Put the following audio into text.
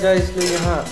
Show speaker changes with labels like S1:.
S1: जाए इसलिए यहाँ।